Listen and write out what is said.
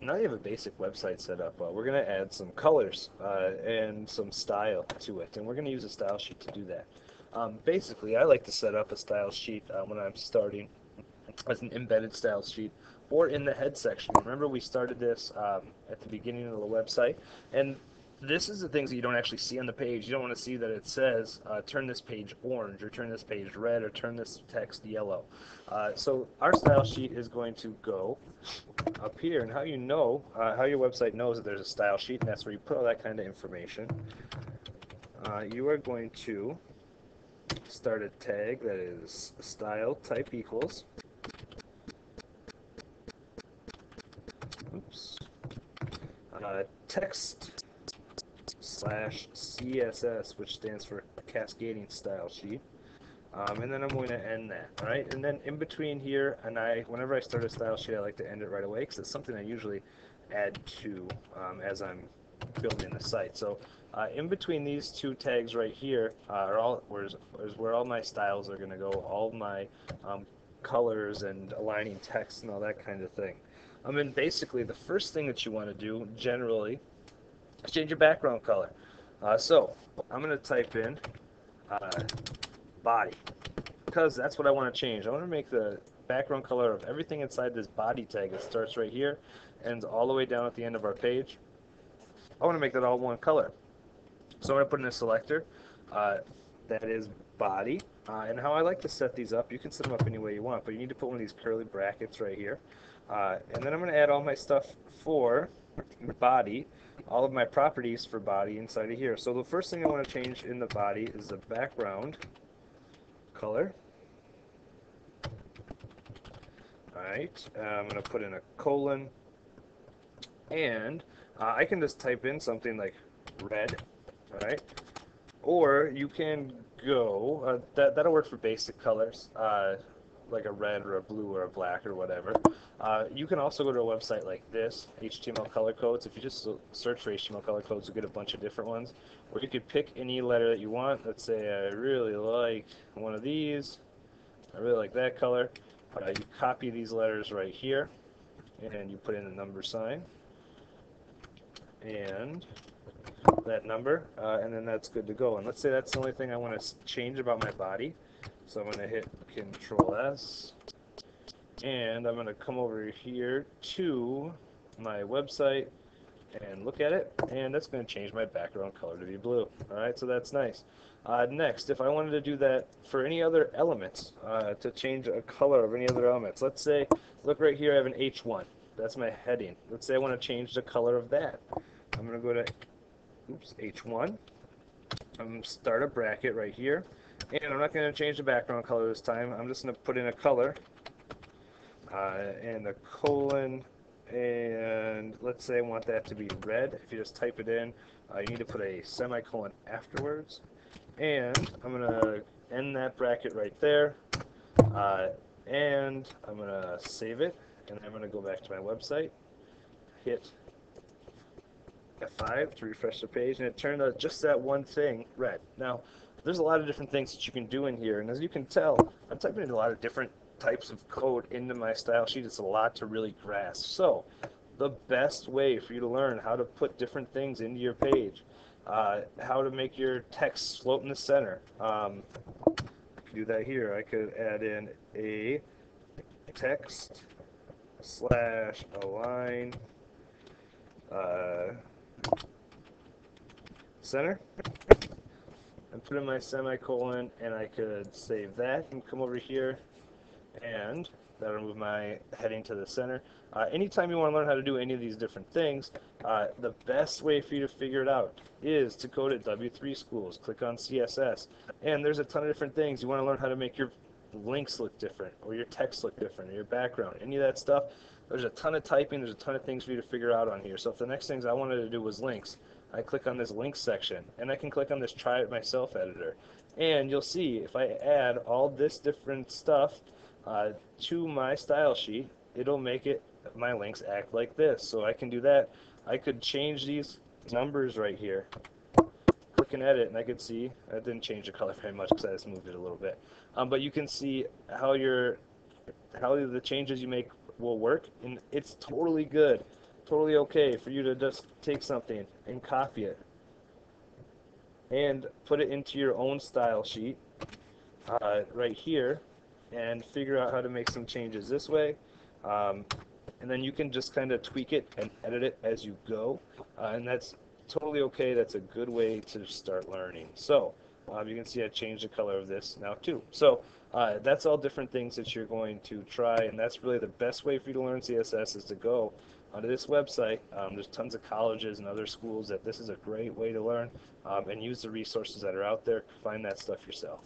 now you have a basic website set up, uh, we're going to add some colors uh, and some style to it, and we're going to use a style sheet to do that. Um, basically, I like to set up a style sheet uh, when I'm starting as an embedded style sheet or in the head section. Remember we started this um, at the beginning of the website, and this is the things that you don't actually see on the page. You don't want to see that it says uh, turn this page orange or turn this page red or turn this text yellow. Uh, so our style sheet is going to go up here and how you know, uh, how your website knows that there's a style sheet and that's where you put all that kind of information. Uh, you are going to start a tag that is style type equals. Oops. Uh, text slash CSS, which stands for Cascading Style Sheet. Um, and then I'm going to end that, all right? And then in between here, and I, whenever I start a style sheet, I like to end it right away because it's something I usually add to um, as I'm building the site. So uh, in between these two tags right here uh, are all where's, where all my styles are going to go, all my um, colors and aligning text and all that kind of thing. I mean, basically, the first thing that you want to do generally change your background color. Uh, so I'm going to type in uh, body because that's what I want to change. I want to make the background color of everything inside this body tag that starts right here ends all the way down at the end of our page. I want to make that all one color. So I'm going to put in a selector uh, that is body. Uh, and how I like to set these up, you can set them up any way you want, but you need to put one of these curly brackets right here. Uh, and then I'm going to add all my stuff for body all of my properties for body inside of here. So the first thing I want to change in the body is the background color. Alright, uh, I'm going to put in a colon and uh, I can just type in something like red, alright? Or you can go, uh, that, that'll work for basic colors. Like a red or a blue or a black or whatever. Uh, you can also go to a website like this, HTML color codes. If you just search for HTML color codes, you'll get a bunch of different ones. Or you could pick any letter that you want. Let's say I really like one of these. I really like that color. Uh, you copy these letters right here, and you put in the number sign. And that number, uh, and then that's good to go. And let's say that's the only thing I want to change about my body. So I'm going to hit Control S, and I'm going to come over here to my website and look at it, and that's going to change my background color to be blue. Alright, so that's nice. Uh, next, if I wanted to do that for any other elements, uh, to change a color of any other elements, let's say, look right here, I have an H1. That's my heading. Let's say I want to change the color of that. I'm going to go to, oops, H1. I'm start a bracket right here. And I'm not going to change the background color this time. I'm just going to put in a color uh, and a colon and let's say I want that to be red. If you just type it in, uh, you need to put a semicolon afterwards. And I'm going to end that bracket right there. Uh, and I'm going to save it. And I'm going to go back to my website, hit F5 to refresh the page, and it turned out just that one thing red. Now, there's a lot of different things that you can do in here, and as you can tell, I'm typing in a lot of different types of code into my style sheet. It's a lot to really grasp. So, the best way for you to learn how to put different things into your page, uh, how to make your text float in the center. Um, I could do that here. I could add in a text slash align uh, center and put in my semicolon and I could save that and come over here and that'll move my heading to the center. Uh, anytime you want to learn how to do any of these different things, uh, the best way for you to figure it out is to go to W3 Schools, click on CSS, and there's a ton of different things. You want to learn how to make your links look different, or your text look different, or your background, any of that stuff. There's a ton of typing, there's a ton of things for you to figure out on here. So if the next things I wanted to do was links, I click on this links section, and I can click on this try it myself editor. And you'll see if I add all this different stuff uh, to my style sheet, it'll make it my links act like this. So I can do that. I could change these numbers right here. Click and edit, and I could see I didn't change the color very much because I just moved it a little bit. Um, but you can see how your how the changes you make will work, and it's totally good totally okay for you to just take something and copy it and put it into your own style sheet uh, right here and figure out how to make some changes this way. Um, and then you can just kind of tweak it and edit it as you go. Uh, and that's totally okay. That's a good way to start learning. So um, you can see I changed the color of this now too. So uh, that's all different things that you're going to try. And that's really the best way for you to learn CSS is to go onto this website. Um, there's tons of colleges and other schools that this is a great way to learn um, and use the resources that are out there. Find that stuff yourself.